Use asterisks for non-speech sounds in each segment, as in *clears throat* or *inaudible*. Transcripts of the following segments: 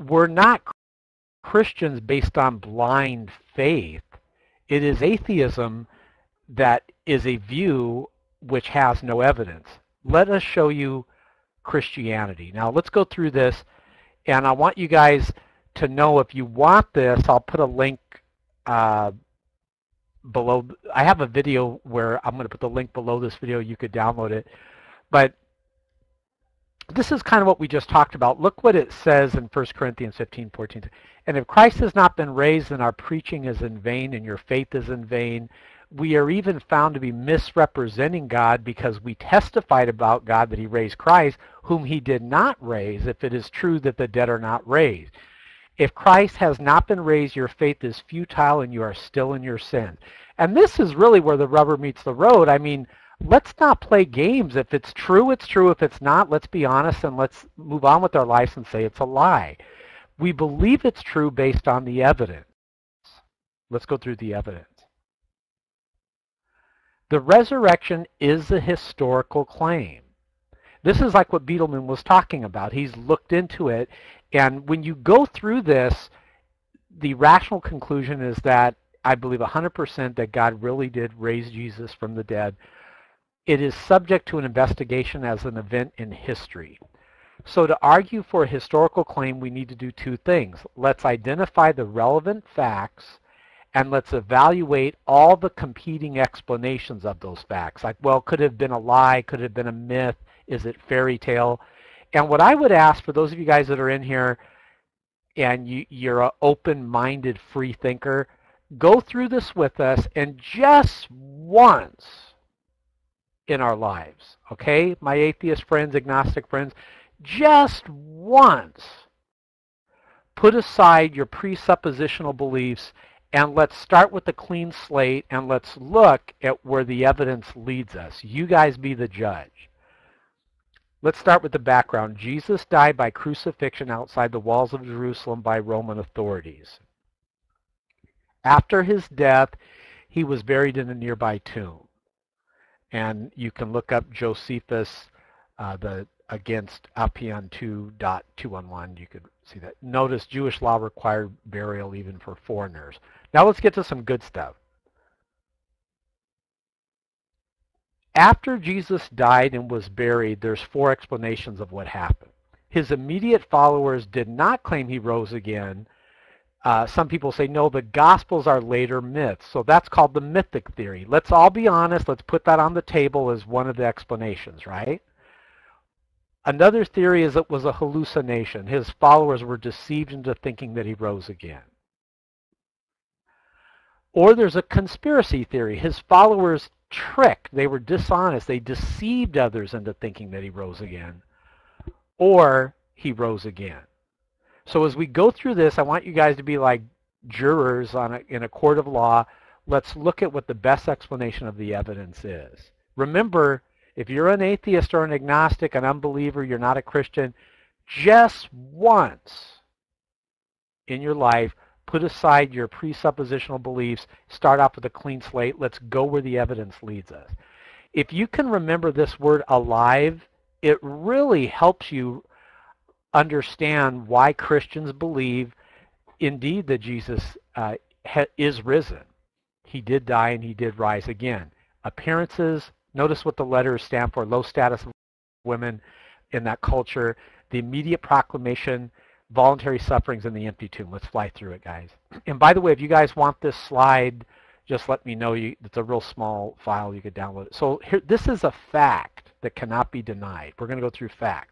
we're not Christians based on blind faith. It is atheism that is a view which has no evidence. Let us show you Christianity. Now let's go through this and I want you guys to know if you want this, I'll put a link uh, below. I have a video where I'm going to put the link below this video. You could download it. But this is kind of what we just talked about. Look what it says in 1 Corinthians 15, 14. And if Christ has not been raised, then our preaching is in vain and your faith is in vain. We are even found to be misrepresenting God because we testified about God that he raised Christ, whom he did not raise, if it is true that the dead are not raised. If Christ has not been raised, your faith is futile and you are still in your sin. And this is really where the rubber meets the road. I mean, let's not play games. If it's true, it's true. If it's not, let's be honest and let's move on with our lives and say it's a lie. We believe it's true based on the evidence. Let's go through the evidence. The resurrection is a historical claim. This is like what Beetleman was talking about. He's looked into it. And when you go through this, the rational conclusion is that I believe 100% that God really did raise Jesus from the dead. It is subject to an investigation as an event in history. So to argue for a historical claim, we need to do two things. Let's identify the relevant facts and let's evaluate all the competing explanations of those facts. Like, well, could have been a lie? Could it have been a myth? Is it fairy tale? And what I would ask for those of you guys that are in here and you, you're an open-minded free thinker, go through this with us and just once in our lives, okay? My atheist friends, agnostic friends, just once put aside your presuppositional beliefs and let's start with a clean slate and let's look at where the evidence leads us. You guys be the judge. Let's start with the background. Jesus died by crucifixion outside the walls of Jerusalem by Roman authorities. After his death, he was buried in a nearby tomb. And you can look up Josephus uh, the against Apion 2.211. You could see that. Notice Jewish law required burial even for foreigners. Now let's get to some good stuff. After Jesus died and was buried, there's four explanations of what happened. His immediate followers did not claim he rose again. Uh, some people say, no, the Gospels are later myths. So that's called the mythic theory. Let's all be honest. Let's put that on the table as one of the explanations, right? Another theory is it was a hallucination. His followers were deceived into thinking that he rose again. Or there's a conspiracy theory. His followers tricked. They were dishonest. They deceived others into thinking that he rose again. Or he rose again. So as we go through this, I want you guys to be like jurors on a, in a court of law. Let's look at what the best explanation of the evidence is. Remember, if you're an atheist or an agnostic, an unbeliever, you're not a Christian, just once in your life, put aside your presuppositional beliefs, start off with a clean slate. Let's go where the evidence leads us. If you can remember this word alive, it really helps you understand why Christians believe indeed that Jesus uh, is risen. He did die and he did rise again. Appearances, notice what the letters stand for, low status of women in that culture, the immediate proclamation voluntary sufferings in the empty tomb. Let's fly through it, guys. And by the way, if you guys want this slide, just let me know. You, it's a real small file. You could download it. So here, this is a fact that cannot be denied. We're going to go through fact.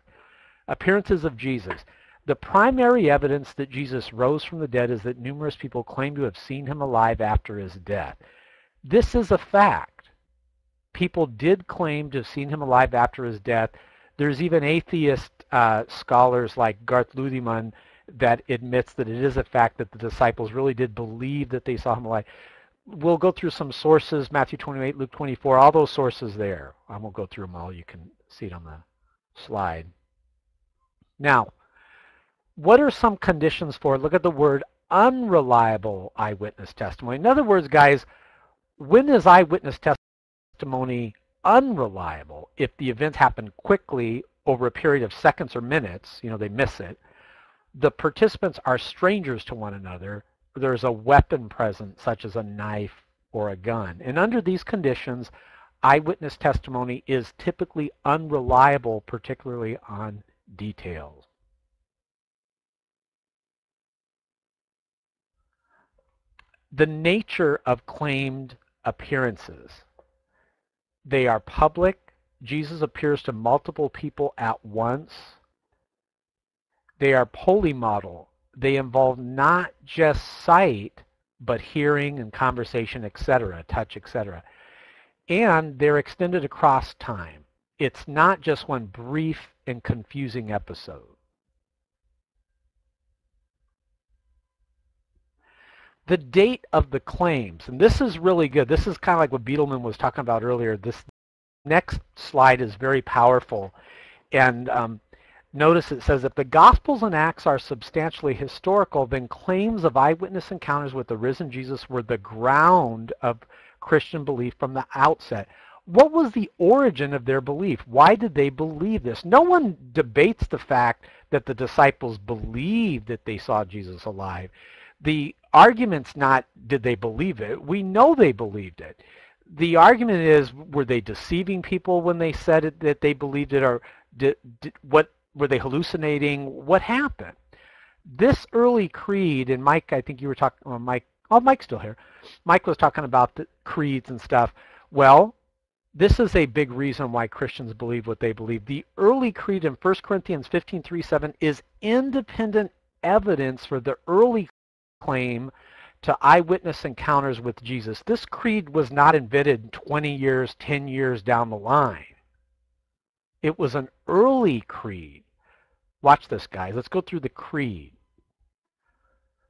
Appearances of Jesus. The primary evidence that Jesus rose from the dead is that numerous people claim to have seen him alive after his death. This is a fact. People did claim to have seen him alive after his death. There's even atheist uh, scholars like Gerd Ludemann that admits that it is a fact that the disciples really did believe that they saw him alive. We'll go through some sources, Matthew 28, Luke 24, all those sources there. I won't go through them all. You can see it on the slide. Now, what are some conditions for, look at the word unreliable eyewitness testimony. In other words, guys, when is eyewitness testimony unreliable if the events happen quickly over a period of seconds or minutes, you know, they miss it, the participants are strangers to one another. There's a weapon present, such as a knife or a gun. And under these conditions, eyewitness testimony is typically unreliable, particularly on details. The nature of claimed appearances. They are public. Jesus appears to multiple people at once. They are polymodal. They involve not just sight, but hearing and conversation, etc., touch, etc. And they're extended across time. It's not just one brief and confusing episode. The date of the claims, and this is really good. This is kind of like what Beetleman was talking about earlier. This next slide is very powerful. And um, Notice it says if the Gospels and Acts are substantially historical, then claims of eyewitness encounters with the risen Jesus were the ground of Christian belief from the outset. What was the origin of their belief? Why did they believe this? No one debates the fact that the disciples believed that they saw Jesus alive. The argument's not did they believe it. We know they believed it. The argument is were they deceiving people when they said it, that they believed it or did, did, what were they hallucinating? What happened? This early creed, and Mike, I think you were talking, well, oh, Mike, oh, Mike's still here. Mike was talking about the creeds and stuff. Well, this is a big reason why Christians believe what they believe. The early creed in 1 Corinthians 15, 3, 7 is independent evidence for the early claim to eyewitness encounters with Jesus. This creed was not invented 20 years, 10 years down the line. It was an early creed. Watch this, guys. Let's go through the creed.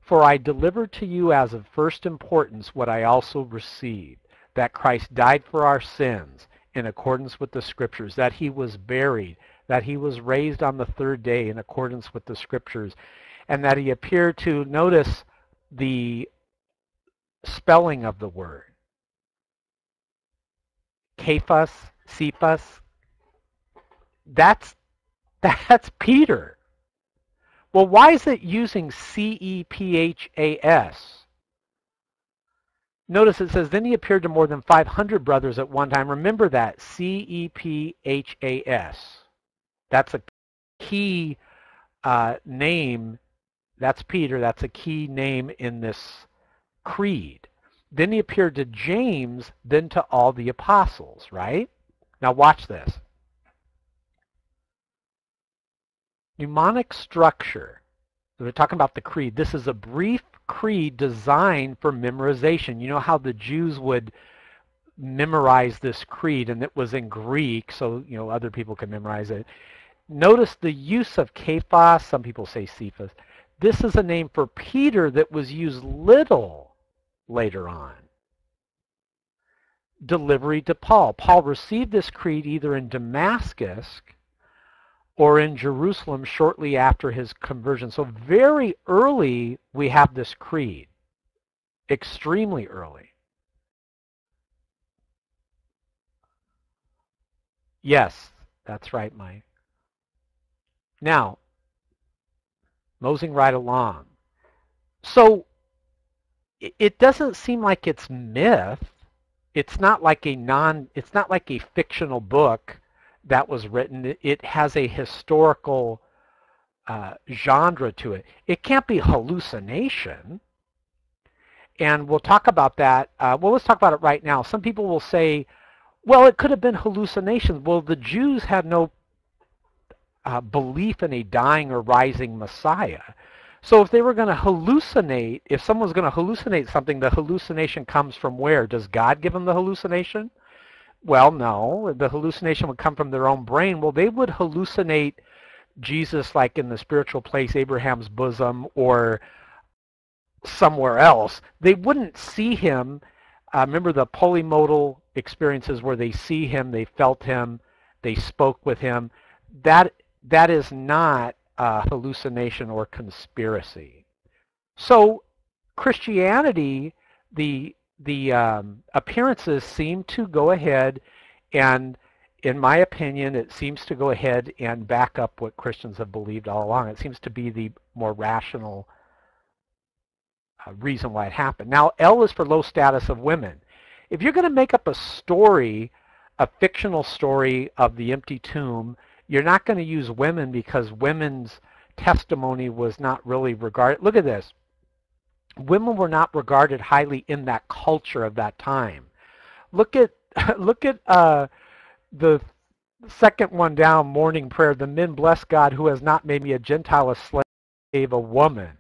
For I delivered to you as of first importance what I also received, that Christ died for our sins in accordance with the Scriptures, that he was buried, that he was raised on the third day in accordance with the Scriptures, and that he appeared to, notice the spelling of the word. Cephas, Cephas, that's *laughs* that's Peter. Well, why is it using C-E-P-H-A-S? Notice it says, then he appeared to more than 500 brothers at one time. Remember that, C-E-P-H-A-S. That's a key uh, name. That's Peter. That's a key name in this creed. Then he appeared to James, then to all the apostles, right? Now watch this. Mnemonic structure. We're talking about the creed. This is a brief creed designed for memorization. You know how the Jews would memorize this creed, and it was in Greek, so you know other people can memorize it. Notice the use of Cephas. Some people say Cephas. This is a name for Peter that was used little later on. Delivery to Paul. Paul received this creed either in Damascus or in Jerusalem shortly after his conversion. So very early we have this creed. Extremely early. Yes, that's right, Mike. Now, moseying right along. So it doesn't seem like it's myth. It's not like a non it's not like a fictional book that was written. It has a historical uh, genre to it. It can't be hallucination. And we'll talk about that. Uh, well, let's talk about it right now. Some people will say, well, it could have been hallucinations. Well, the Jews had no uh, belief in a dying or rising Messiah. So if they were going to hallucinate, if someone's going to hallucinate something, the hallucination comes from where? Does God give them the hallucination? Well, no. The hallucination would come from their own brain. Well, they would hallucinate Jesus like in the spiritual place, Abraham's bosom, or somewhere else. They wouldn't see him. Uh, remember the polymodal experiences where they see him, they felt him, they spoke with him. That that is not a hallucination or conspiracy. So Christianity, the the um, appearances seem to go ahead and in my opinion, it seems to go ahead and back up what Christians have believed all along. It seems to be the more rational uh, reason why it happened. Now, L is for low status of women. If you're going to make up a story, a fictional story of the empty tomb, you're not going to use women because women's testimony was not really regarded. Look at this. Women were not regarded highly in that culture of that time. Look at *laughs* look at uh, the second one down, morning prayer. The men bless God who has not made me a Gentile, a slave, a woman.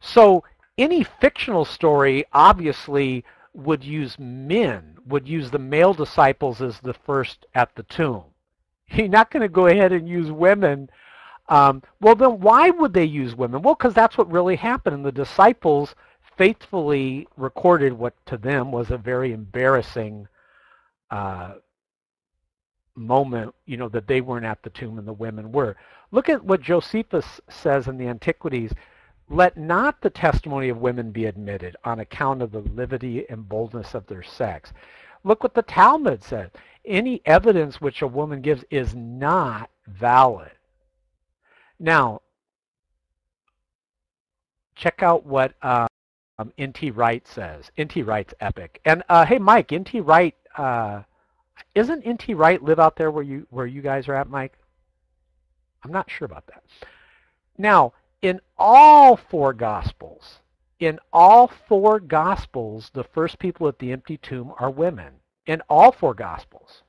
So any fictional story obviously would use men, would use the male disciples as the first at the tomb. *laughs* You're not going to go ahead and use women. Um, well, then why would they use women? Well, because that's what really happened. And the disciples faithfully recorded what to them was a very embarrassing uh, moment, you know, that they weren't at the tomb and the women were. Look at what Josephus says in the Antiquities. Let not the testimony of women be admitted on account of the levity and boldness of their sex. Look what the Talmud says any evidence which a woman gives is not valid. Now, check out what um, N.T. Wright says. N.T. Wright's epic. And uh, hey, Mike, N.T. Wright, uh, isn't N.T. Wright live out there where you where you guys are at, Mike? I'm not sure about that. Now, in all four Gospels, in all four Gospels, the first people at the empty tomb are women in all four Gospels.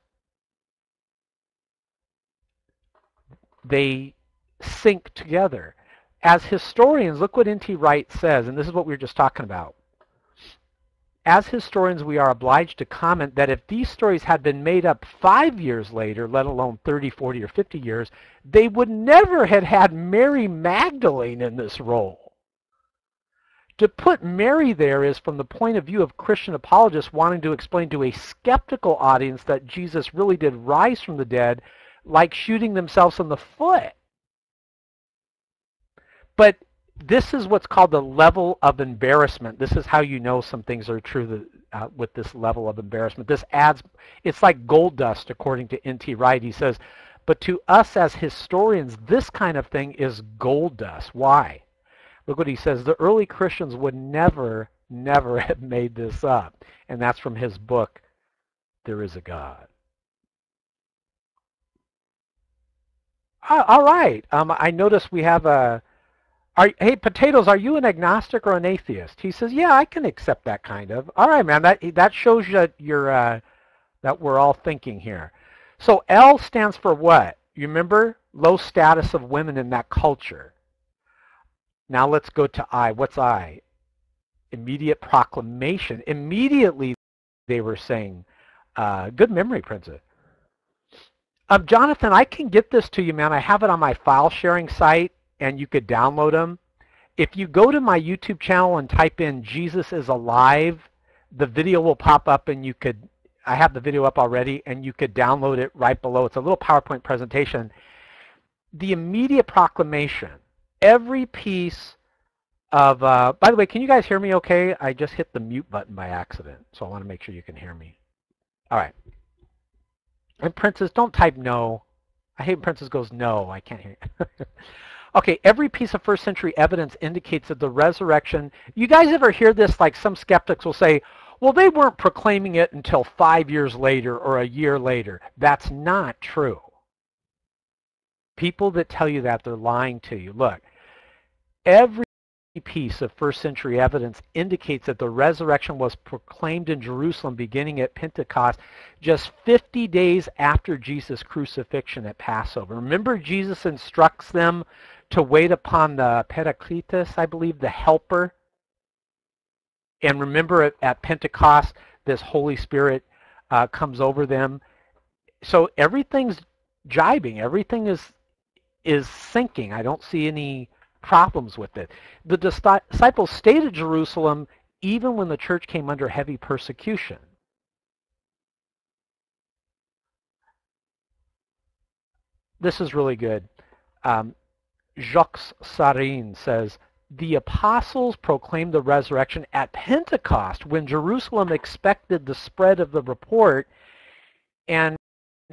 They sync together. As historians, look what N.T. Wright says, and this is what we were just talking about. As historians, we are obliged to comment that if these stories had been made up five years later, let alone 30, 40, or 50 years, they would never have had Mary Magdalene in this role. To put Mary there is from the point of view of Christian apologists wanting to explain to a skeptical audience that Jesus really did rise from the dead, like shooting themselves in the foot. But this is what's called the level of embarrassment. This is how you know some things are true uh, with this level of embarrassment. This adds, it's like gold dust, according to N.T. Wright. He says, but to us as historians, this kind of thing is gold dust. Why? Look what he says. The early Christians would never, never *laughs* have made this up. And that's from his book, There is a God. All right. Um, I notice we have a. Are, hey, potatoes, are you an agnostic or an atheist? He says, yeah, I can accept that kind of. All right, man. That that shows you that you're uh, that we're all thinking here. So L stands for what? You remember low status of women in that culture. Now let's go to I. What's I? Immediate proclamation. Immediately they were saying, uh, good memory, Princess. Um, Jonathan, I can get this to you, man. I have it on my file sharing site, and you could download them. If you go to my YouTube channel and type in Jesus is alive, the video will pop up, and you could, I have the video up already, and you could download it right below. It's a little PowerPoint presentation. The immediate proclamation every piece of, uh, by the way, can you guys hear me okay? I just hit the mute button by accident, so I want to make sure you can hear me. All right. And Princess, don't type no. I hate Princess goes no, I can't hear you. *laughs* okay, every piece of first century evidence indicates that the resurrection, you guys ever hear this, like some skeptics will say, well, they weren't proclaiming it until five years later or a year later. That's not true. People that tell you that, they're lying to you. Look, every piece of first century evidence indicates that the resurrection was proclaimed in Jerusalem beginning at Pentecost just 50 days after Jesus' crucifixion at Passover. Remember, Jesus instructs them to wait upon the Parakletos, I believe, the helper. And remember at, at Pentecost, this Holy Spirit uh, comes over them. So everything's jibing. Everything is is syncing. I don't see any problems with it. The disciples stayed at Jerusalem even when the church came under heavy persecution. This is really good. Um, Jacques Saurin says, the apostles proclaimed the resurrection at Pentecost when Jerusalem expected the spread of the report and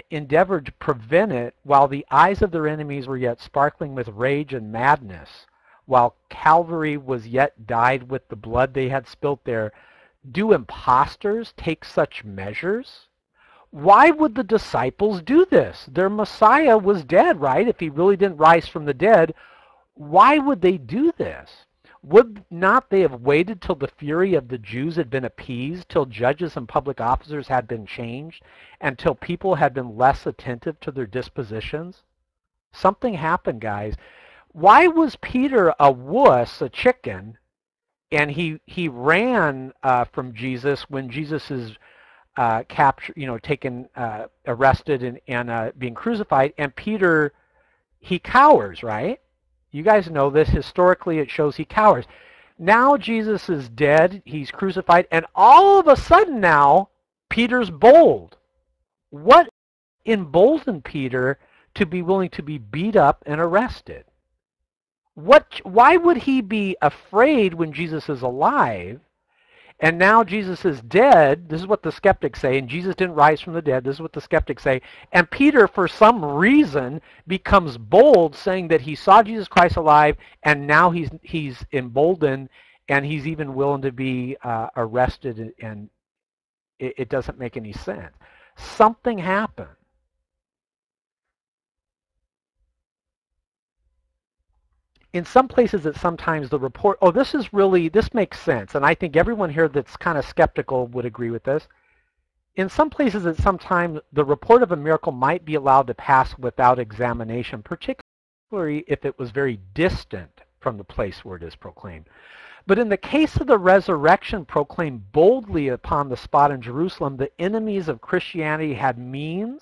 endeavored to prevent it while the eyes of their enemies were yet sparkling with rage and madness, while Calvary was yet dyed with the blood they had spilt there, do impostors take such measures? Why would the disciples do this? Their Messiah was dead, right? If he really didn't rise from the dead, why would they do this? Would not they have waited till the fury of the Jews had been appeased, till judges and public officers had been changed, and till people had been less attentive to their dispositions? Something happened, guys. Why was Peter a wuss, a chicken, and he he ran uh, from Jesus when Jesus is uh, captured, you know, taken, uh, arrested, and, and uh, being crucified, and Peter he cowers, right? You guys know this. Historically, it shows he cowers. Now Jesus is dead. He's crucified. And all of a sudden now, Peter's bold. What emboldened Peter to be willing to be beat up and arrested? What, why would he be afraid when Jesus is alive and now Jesus is dead. This is what the skeptics say. And Jesus didn't rise from the dead. This is what the skeptics say. And Peter, for some reason, becomes bold, saying that he saw Jesus Christ alive, and now he's he's emboldened, and he's even willing to be uh, arrested. And it, it doesn't make any sense. Something happened. In some places that sometimes the report, oh, this is really, this makes sense. And I think everyone here that's kind of skeptical would agree with this. In some places that sometimes the report of a miracle might be allowed to pass without examination, particularly if it was very distant from the place where it is proclaimed. But in the case of the resurrection proclaimed boldly upon the spot in Jerusalem, the enemies of Christianity had means,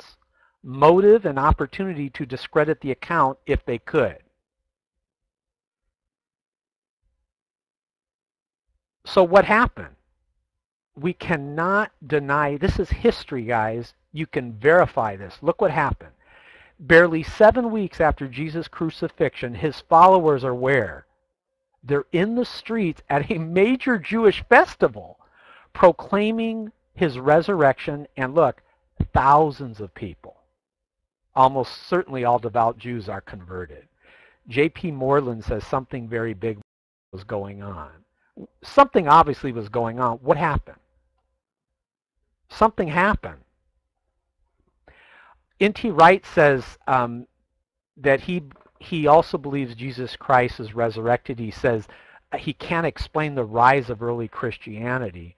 motive, and opportunity to discredit the account if they could. So what happened? We cannot deny, this is history, guys. You can verify this. Look what happened. Barely seven weeks after Jesus' crucifixion, his followers are where? They're in the streets at a major Jewish festival proclaiming his resurrection. And look, thousands of people, almost certainly all devout Jews, are converted. J.P. Moreland says something very big was going on something obviously was going on. What happened? Something happened. N.T. Wright says um, that he he also believes Jesus Christ is resurrected. He says uh, he can't explain the rise of early Christianity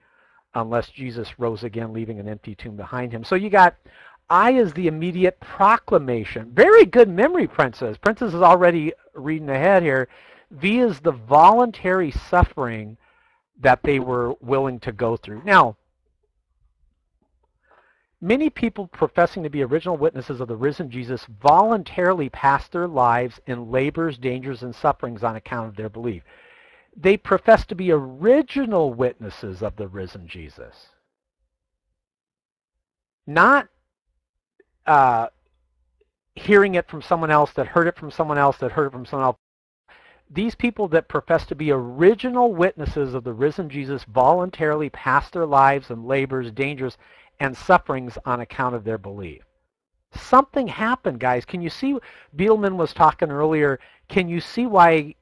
unless Jesus rose again, leaving an empty tomb behind him. So you got I is the immediate proclamation. Very good memory, Princess. Princess is already reading ahead here. V is the voluntary suffering that they were willing to go through. Now, many people professing to be original witnesses of the risen Jesus voluntarily pass their lives in labors, dangers, and sufferings on account of their belief. They profess to be original witnesses of the risen Jesus. Not uh, hearing it from someone else that heard it from someone else that heard it from someone else these people that profess to be original witnesses of the risen Jesus voluntarily pass their lives and labors, dangers, and sufferings on account of their belief. Something happened, guys. Can you see? Beelman was talking earlier. Can you see why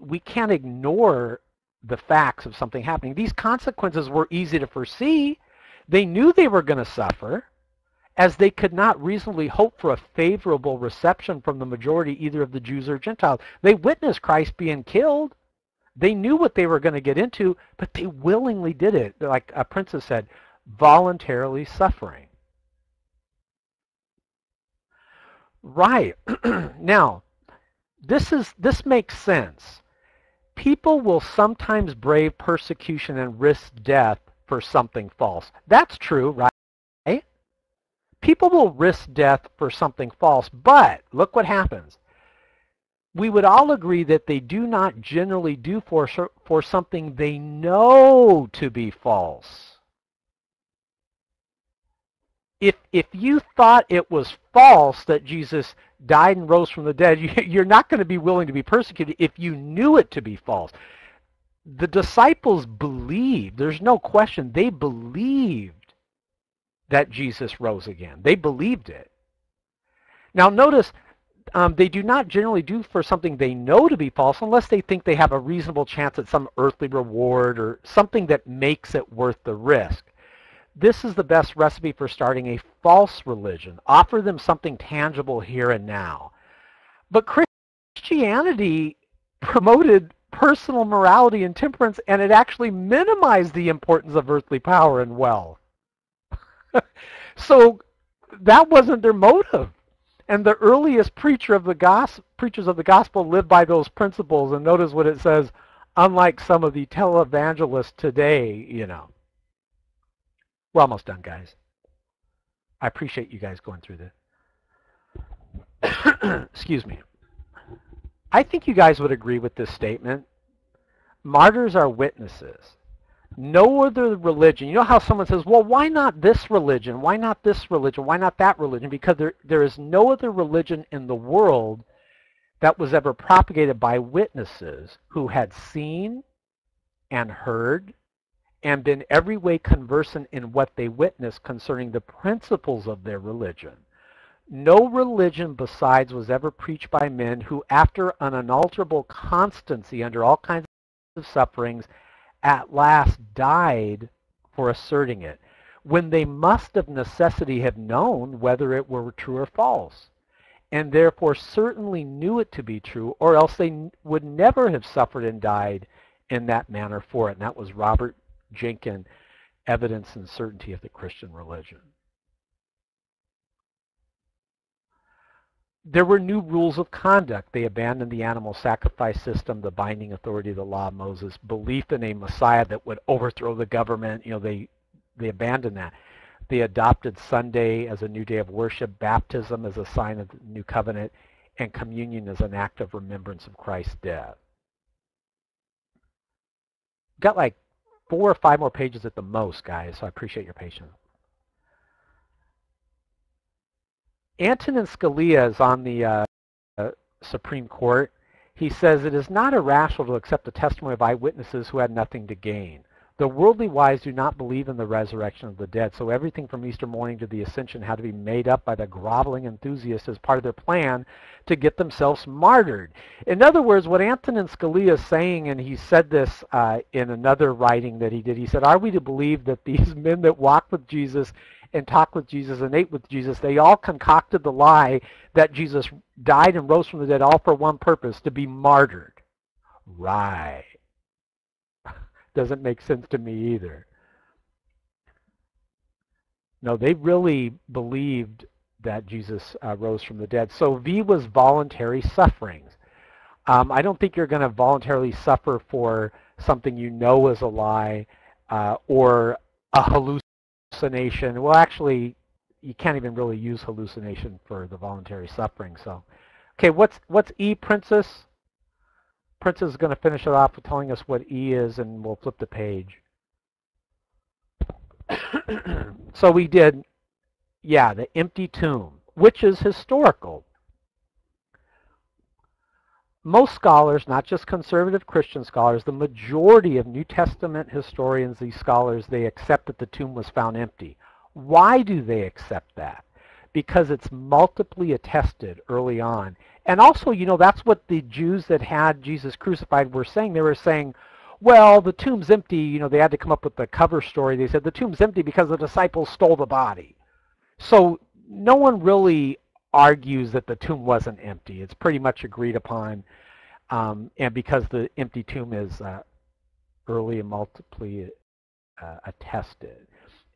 we can't ignore the facts of something happening? These consequences were easy to foresee. They knew they were going to suffer as they could not reasonably hope for a favorable reception from the majority either of the Jews or Gentiles. They witnessed Christ being killed. They knew what they were going to get into, but they willingly did it. Like a princess said, voluntarily suffering. Right. *clears throat* now, this is this makes sense. People will sometimes brave persecution and risk death for something false. That's true, right? People will risk death for something false, but look what happens. We would all agree that they do not generally do for, for something they know to be false. If, if you thought it was false that Jesus died and rose from the dead, *laughs* you're not going to be willing to be persecuted if you knew it to be false. The disciples believed, there's no question, they believed that Jesus rose again. They believed it. Now notice, um, they do not generally do for something they know to be false unless they think they have a reasonable chance at some earthly reward or something that makes it worth the risk. This is the best recipe for starting a false religion. Offer them something tangible here and now. But Christianity promoted personal morality and temperance, and it actually minimized the importance of earthly power and wealth. *laughs* so that wasn't their motive. And the earliest preacher of the gos- preachers of the gospel lived by those principles. And notice what it says, unlike some of the televangelists today, you know. We're almost done, guys. I appreciate you guys going through this. *coughs* Excuse me. I think you guys would agree with this statement. Martyrs are witnesses. No other religion. You know how someone says, well, why not this religion? Why not this religion? Why not that religion? Because there, there is no other religion in the world that was ever propagated by witnesses who had seen and heard and been every way conversant in what they witnessed concerning the principles of their religion. No religion besides was ever preached by men who, after an unalterable constancy under all kinds of sufferings, at last died for asserting it, when they must of necessity have known whether it were true or false, and therefore certainly knew it to be true, or else they would never have suffered and died in that manner for it. And that was Robert Jenkin, Evidence and Certainty of the Christian Religion. There were new rules of conduct. They abandoned the animal sacrifice system, the binding authority of the law of Moses, belief in a Messiah that would overthrow the government. You know, they they abandoned that. They adopted Sunday as a new day of worship, baptism as a sign of the new covenant, and communion as an act of remembrance of Christ's death. Got like four or five more pages at the most, guys, so I appreciate your patience. Antonin Scalia is on the uh, uh, Supreme Court. He says it is not irrational to accept the testimony of eyewitnesses who had nothing to gain. The worldly wise do not believe in the resurrection of the dead, so everything from Easter morning to the ascension had to be made up by the groveling enthusiasts as part of their plan to get themselves martyred. In other words, what Antonin Scalia is saying, and he said this uh, in another writing that he did, he said, are we to believe that these *laughs* men that walked with Jesus and talked with Jesus and ate with Jesus, they all concocted the lie that Jesus died and rose from the dead all for one purpose, to be martyred. Right. *laughs* Doesn't make sense to me either. No, they really believed that Jesus uh, rose from the dead. So V was voluntary sufferings. Um, I don't think you're going to voluntarily suffer for something you know is a lie uh, or a hallucination hallucination. Well, actually, you can't even really use hallucination for the voluntary suffering. So, okay, what's what's E princess? Princess is going to finish it off with telling us what E is, and we'll flip the page. *coughs* so we did, yeah, the empty tomb, which is historical. Most scholars, not just conservative Christian scholars, the majority of New Testament historians, these scholars, they accept that the tomb was found empty. Why do they accept that? Because it's multiply attested early on. And also, you know, that's what the Jews that had Jesus crucified were saying. They were saying, well, the tomb's empty. You know, they had to come up with the cover story. They said the tomb's empty because the disciples stole the body. So no one really argues that the tomb wasn't empty. It's pretty much agreed upon. Um, and because the empty tomb is uh, early and multiply uh, attested.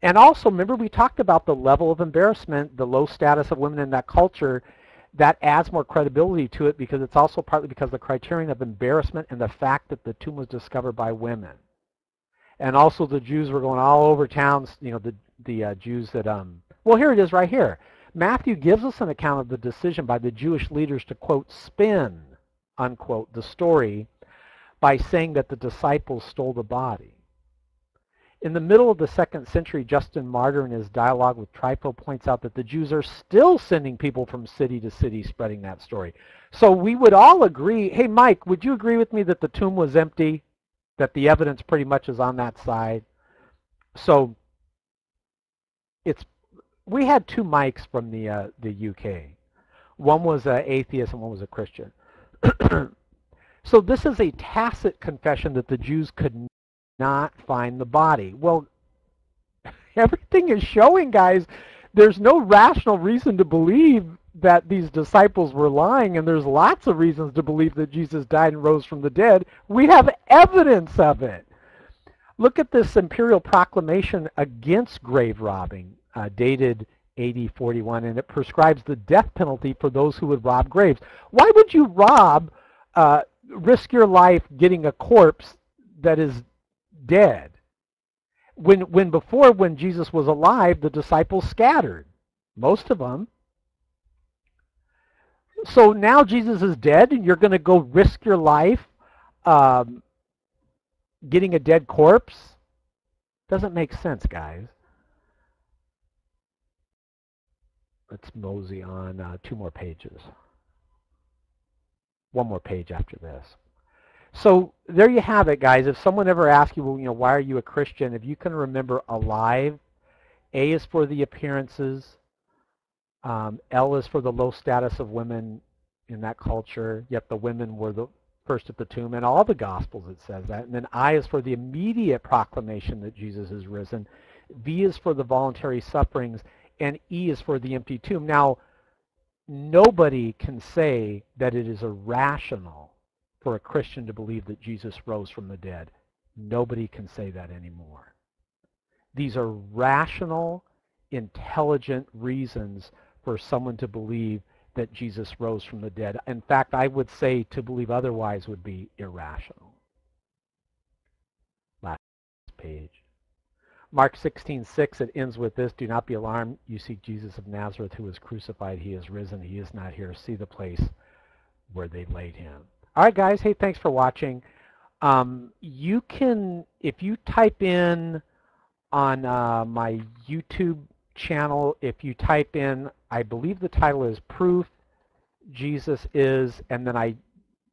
And also, remember we talked about the level of embarrassment, the low status of women in that culture, that adds more credibility to it because it's also partly because the criterion of embarrassment and the fact that the tomb was discovered by women. And also the Jews were going all over towns, you know, the, the uh, Jews that, um, well, here it is right here. Matthew gives us an account of the decision by the Jewish leaders to, quote, spin, unquote, the story by saying that the disciples stole the body. In the middle of the second century, Justin Martyr in his dialogue with Trypho points out that the Jews are still sending people from city to city spreading that story. So we would all agree, hey Mike, would you agree with me that the tomb was empty? That the evidence pretty much is on that side? So it's we had two mics from the uh, the UK. One was an atheist and one was a Christian. *clears throat* so this is a tacit confession that the Jews could not find the body. Well, *laughs* everything is showing, guys. There's no rational reason to believe that these disciples were lying, and there's lots of reasons to believe that Jesus died and rose from the dead. We have evidence of it. Look at this imperial proclamation against grave robbing, uh, dated AD 41, and it prescribes the death penalty for those who would rob graves. Why would you rob, uh, risk your life getting a corpse that is dead? When, when before, when Jesus was alive, the disciples scattered, most of them. So now Jesus is dead, and you're going to go risk your life um, getting a dead corpse? Doesn't make sense, guys. Let's mosey on uh, two more pages. One more page after this. So there you have it, guys. If someone ever asks you, well, you know, why are you a Christian? If you can remember alive, A is for the appearances. Um, L is for the low status of women in that culture, yet the women were the first at the tomb. and all the Gospels it says that. And then I is for the immediate proclamation that Jesus is risen. V is for the voluntary sufferings. And E is for the empty tomb. Now, nobody can say that it is irrational for a Christian to believe that Jesus rose from the dead. Nobody can say that anymore. These are rational, intelligent reasons for someone to believe that Jesus rose from the dead. In fact, I would say to believe otherwise would be irrational. Last page. Mark 16:6 it ends with this, do not be alarmed, you see Jesus of Nazareth who was crucified, he is risen, he is not here. See the place where they laid him. All right guys, hey, thanks for watching. Um, you can if you type in on uh, my YouTube channel, if you type in, I believe the title is Proof Jesus is, and then I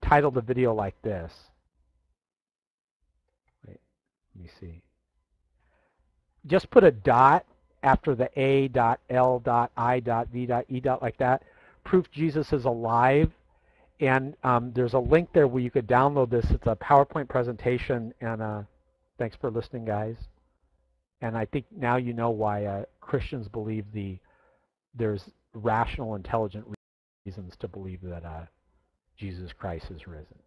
titled the video like this. Wait, let me see. Just put a dot after the A dot L dot I dot V dot E dot like that. Proof Jesus is alive. And um, there's a link there where you could download this. It's a PowerPoint presentation. And uh, thanks for listening, guys. And I think now you know why uh, Christians believe the there's rational, intelligent reasons to believe that uh, Jesus Christ is risen.